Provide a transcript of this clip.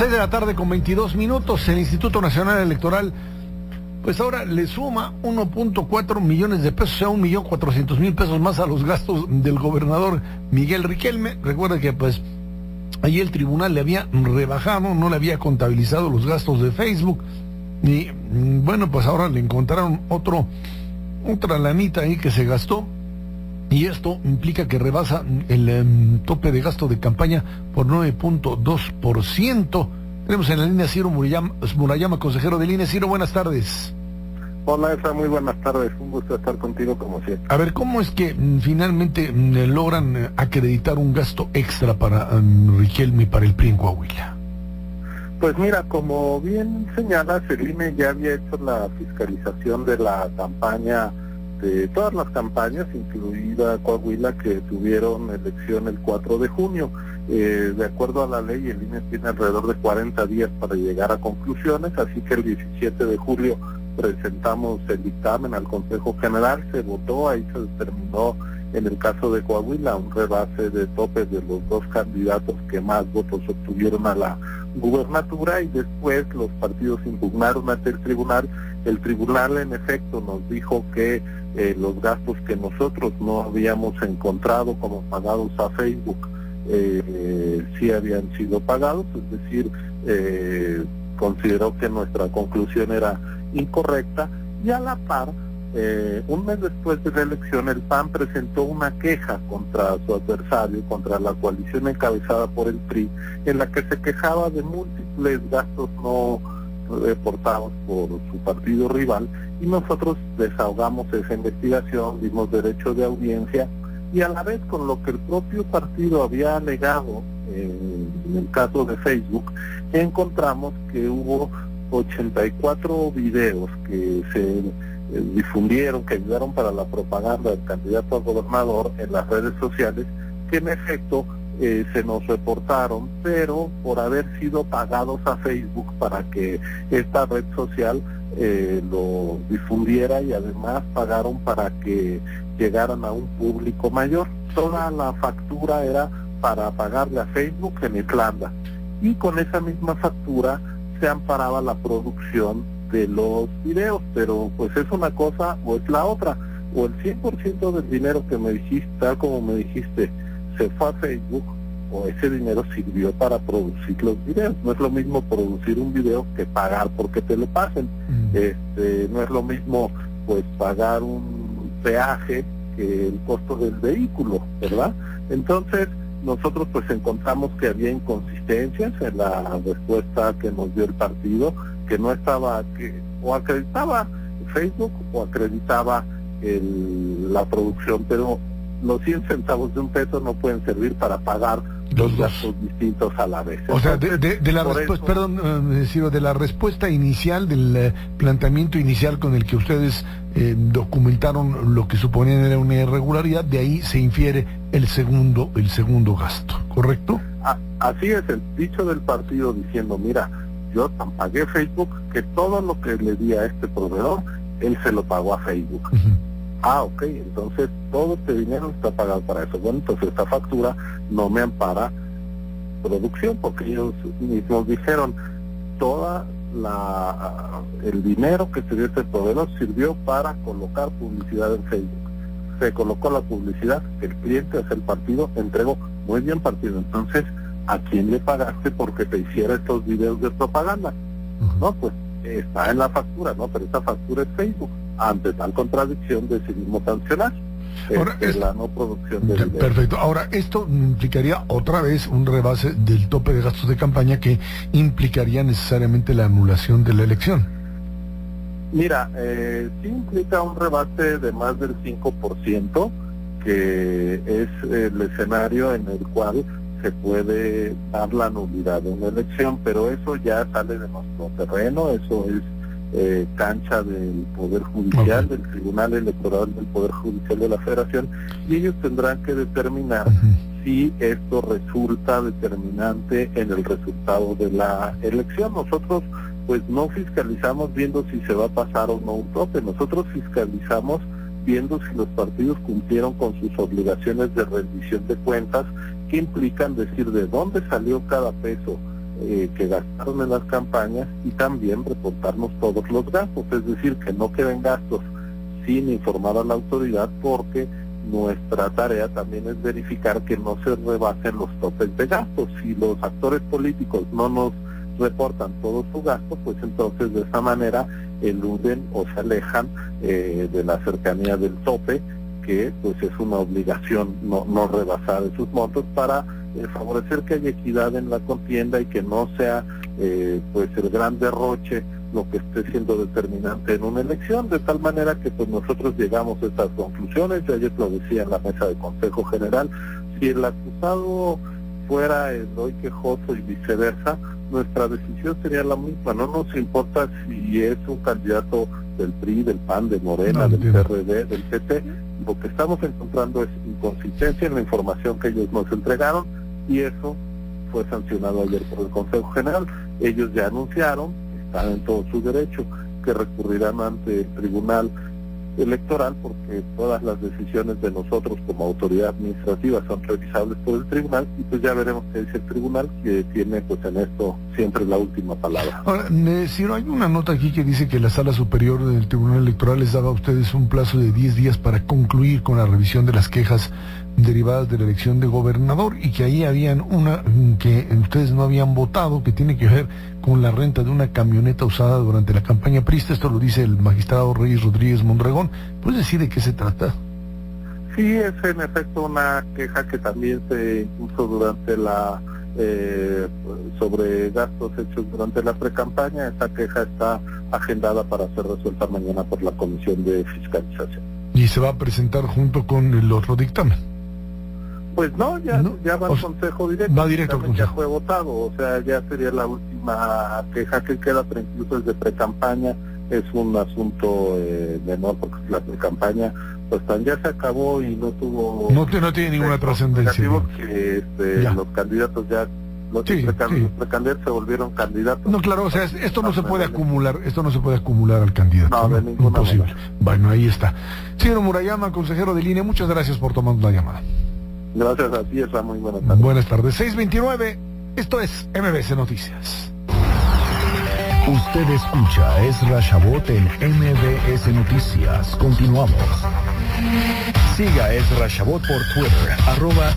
6 de la tarde con 22 minutos, el Instituto Nacional Electoral, pues ahora le suma 1.4 millones de pesos, o sea, 1.400.000 pesos más a los gastos del gobernador Miguel Riquelme. Recuerda que pues allí el tribunal le había rebajado, no le había contabilizado los gastos de Facebook. Y mm, bueno, pues ahora le encontraron otro, otra lanita ahí que se gastó y esto implica que rebasa el em, tope de gasto de campaña por 9.2%. Tenemos en la línea Ciro Murayama, consejero de línea. Ciro, buenas tardes. Hola, Esa, muy buenas tardes. Un gusto estar contigo como siempre. A ver, ¿cómo es que mm, finalmente mm, logran eh, acreditar un gasto extra para um, Riquelme para el PRI en Coahuila? Pues mira, como bien señalas, el INE ya había hecho la fiscalización de la campaña de todas las campañas, incluida Coahuila, que tuvieron elección el 4 de junio. Eh, de acuerdo a la ley, el INE tiene alrededor de 40 días para llegar a conclusiones, así que el 17 de julio presentamos el dictamen al Consejo General, se votó, ahí se determinó en el caso de Coahuila un rebase de tope de los dos candidatos que más votos obtuvieron a la gubernatura y después los partidos impugnaron ante el tribunal. El tribunal en efecto nos dijo que eh, los gastos que nosotros no habíamos encontrado como pagados a Facebook eh, sí habían sido pagados, es decir, eh, consideró que nuestra conclusión era incorrecta y a la par, eh, un mes después de la elección, el PAN presentó una queja contra su adversario, contra la coalición encabezada por el PRI, en la que se quejaba de múltiples gastos no reportados por su partido rival y nosotros desahogamos esa investigación, dimos derecho de audiencia y a la vez con lo que el propio partido había alegado en el caso de Facebook, encontramos que hubo 84 videos que se eh, difundieron, que ayudaron para la propaganda del candidato a gobernador en las redes sociales, que en efecto eh, se nos reportaron, pero por haber sido pagados a Facebook para que esta red social eh, lo difundiera y además pagaron para que llegaran a un público mayor. Toda la factura era para pagarle a Facebook en Irlanda y con esa misma factura se amparaba la producción de los videos, pero pues es una cosa o es la otra, o el 100% del dinero que me dijiste, tal como me dijiste, se fue a Facebook o ese dinero sirvió para producir los videos. No es lo mismo producir un video que pagar porque te lo pasen. Mm. Este, no es lo mismo pues pagar un peaje que el costo del vehículo, ¿verdad? Entonces, nosotros pues encontramos que había inconsistencias en la respuesta que nos dio el partido, que no estaba, que o acreditaba Facebook o acreditaba el, la producción, pero los 100 centavos de un peso no pueden servir para pagar dos gastos distintos a la vez. O sea, de, la respuesta, perdón, eh, de la respuesta inicial, del eh, planteamiento inicial con el que ustedes eh, documentaron lo que suponían era una irregularidad, de ahí se infiere el segundo, el segundo gasto, ¿correcto? así es, el dicho del partido diciendo, mira, yo pagué Facebook que todo lo que le di a este proveedor, él se lo pagó a Facebook. Ah, ok, entonces todo este dinero está pagado para eso. Bueno, entonces esta factura no me ampara producción porque ellos mismos dijeron toda la el dinero que se dio este proveedor sirvió para colocar publicidad en Facebook. Se colocó la publicidad, el cliente, es el partido, entregó muy bien partido. Entonces, ¿a quién le pagaste porque te hiciera estos videos de propaganda? No, pues está en la factura, ¿no? Pero esa factura es Facebook ante tal contradicción decidimos sancionar. Ahora, este, la no producción de Perfecto. Ahora, esto implicaría otra vez un rebase del tope de gastos de campaña que implicaría necesariamente la anulación de la elección. Mira, eh, sí implica un rebase de más del 5%, que es el escenario en el cual se puede dar la nulidad de una elección, pero eso ya sale de nuestro terreno, eso es eh, cancha del Poder Judicial, del Tribunal Electoral del Poder Judicial de la Federación, y ellos tendrán que determinar si esto resulta determinante en el resultado de la elección. Nosotros pues no fiscalizamos viendo si se va a pasar o no un tope, nosotros fiscalizamos viendo si los partidos cumplieron con sus obligaciones de rendición de cuentas, que implican decir de dónde salió cada peso eh, que gastaron en las campañas y también reportarnos todos los gastos, es decir, que no queden gastos sin informar a la autoridad porque nuestra tarea también es verificar que no se rebasen los topes de gastos. Si los actores políticos no nos reportan todo su gasto, pues entonces de esa manera eluden o se alejan eh, de la cercanía del tope, que pues es una obligación no, no rebasar esos montos para eh, favorecer que haya equidad en la contienda y que no sea eh, pues el gran derroche lo que esté siendo determinante en una elección, de tal manera que pues nosotros llegamos a estas conclusiones, yo ayer lo decía en la mesa de Consejo General, si el acusado fuera el hoy quejoso y viceversa, nuestra decisión sería la misma, no nos importa si es un candidato del PRI, del PAN, de Morena, del PRD, del PT, lo que estamos encontrando es inconsistencia en la información que ellos nos entregaron y eso fue sancionado ayer por el Consejo General. Ellos ya anunciaron están en todo su derecho, que recurrirán ante el Tribunal Electoral porque todas las decisiones de nosotros como autoridad administrativa son revisables por el tribunal y pues ya veremos qué dice el tribunal que tiene pues en esto siempre la última palabra. Ahora, si no hay una nota aquí que dice que la sala superior del Tribunal Electoral les daba a ustedes un plazo de 10 días para concluir con la revisión de las quejas derivadas de la elección de gobernador y que ahí habían una que ustedes no habían votado, que tiene que ver con la renta de una camioneta usada durante la campaña prista. Esto lo dice el magistrado Reyes Rodríguez Mondragón. ¿Puedes decir de qué se trata? Sí, es en efecto una queja que también se impuso durante la eh, sobre gastos hechos durante la precampaña. Esta queja está agendada para ser resuelta mañana por la Comisión de Fiscalización. ¿Y se va a presentar junto con el otro dictamen? Pues no, ya, ya va al Consejo Directo. Va directo al Consejo. Ya fue votado, o sea, ya sería la última queja que queda, pero incluso es de pre-campaña, es un asunto eh, menor porque la pre-campaña pues ya se acabó y no tuvo... No, no tiene ninguna trascendencia. que este, los candidatos ya los, sí, precandidatos se volvieron candidatos. No, claro, o sea, esto no se puede acumular, esto no se puede acumular al candidato. No, de ninguna Imposible. Bueno, ahí está. Señor Murayama, consejero de línea, muchas gracias por tomar la llamada. Gracias a ti, Esra. Muy buenas tardes. Buenas tardes. 629. Esto es MBC Noticias. Usted escucha a Esra Chabot en MBS Noticias. Continuamos. Siga a Esra Chabot por Twitter, arroba